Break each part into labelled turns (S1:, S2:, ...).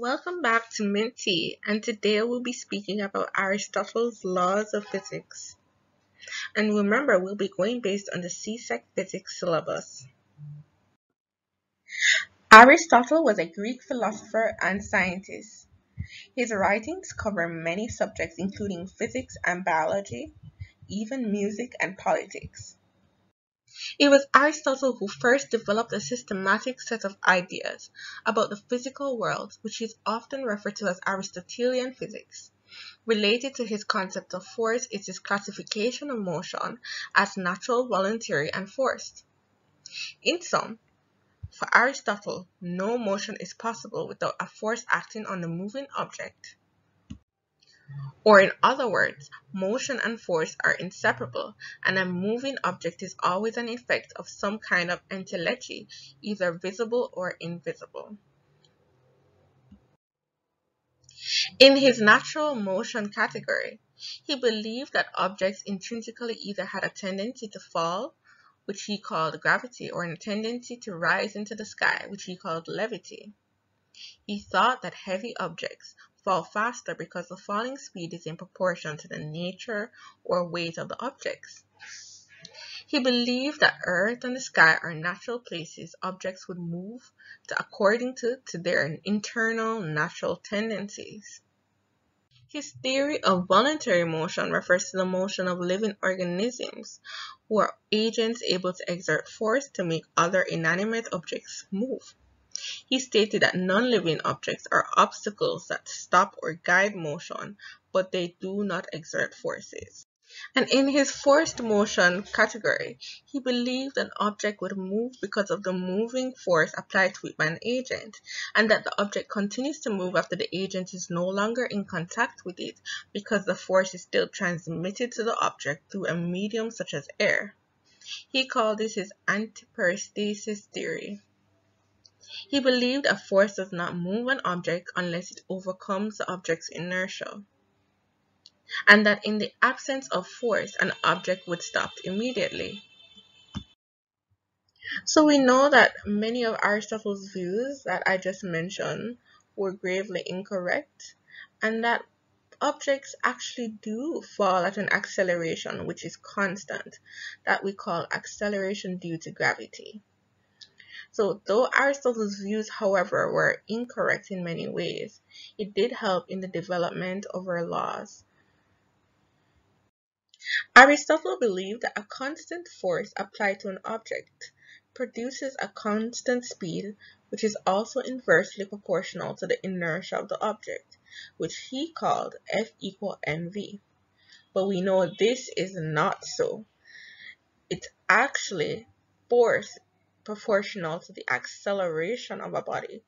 S1: Welcome back to Mint Tea, and today we'll be speaking about Aristotle's laws of physics. And remember, we'll be going based on the CSEC physics syllabus. Aristotle was a Greek philosopher and scientist. His writings cover many subjects including physics and biology, even music and politics. It was Aristotle who first developed a systematic set of ideas about the physical world which is often referred to as Aristotelian physics. Related to his concept of force is his classification of motion as natural, voluntary, and forced. In sum, for Aristotle, no motion is possible without a force acting on the moving object. Or in other words, motion and force are inseparable, and a moving object is always an effect of some kind of entelechy, either visible or invisible. In his natural motion category, he believed that objects intrinsically either had a tendency to fall which he called gravity, or a tendency to rise into the sky, which he called levity. He thought that heavy objects fall faster because the falling speed is in proportion to the nature or weight of the objects. He believed that earth and the sky are natural places objects would move to according to, to their internal natural tendencies. His theory of voluntary motion refers to the motion of living organisms, who are agents able to exert force to make other inanimate objects move. He stated that non-living objects are obstacles that stop or guide motion, but they do not exert forces. And in his forced motion category, he believed an object would move because of the moving force applied to it by an agent, and that the object continues to move after the agent is no longer in contact with it because the force is still transmitted to the object through a medium such as air. He called this his antiperistasis theory. He believed a force does not move an object unless it overcomes the object's inertia and that in the absence of force, an object would stop immediately. So we know that many of Aristotle's views that I just mentioned were gravely incorrect, and that objects actually do fall at an acceleration which is constant, that we call acceleration due to gravity. So though Aristotle's views, however, were incorrect in many ways, it did help in the development of our laws. Aristotle believed that a constant force applied to an object produces a constant speed which is also inversely proportional to the inertia of the object, which he called F equal mv. But we know this is not so. It's actually force proportional to the acceleration of a body,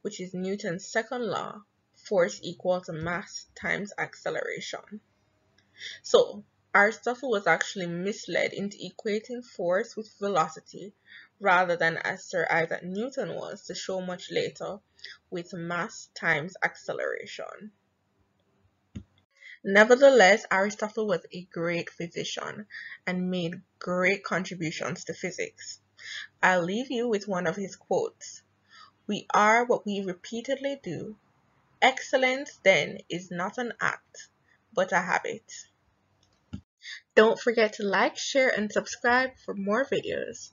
S1: which is Newton's second law, force equal to mass times acceleration. So Aristotle was actually misled into equating force with velocity rather than as Sir Isaac Newton was to show much later with mass times acceleration. Nevertheless, Aristotle was a great physician and made great contributions to physics. I'll leave you with one of his quotes. We are what we repeatedly do. Excellence, then, is not an act, but a habit. Don't forget to like, share, and subscribe for more videos.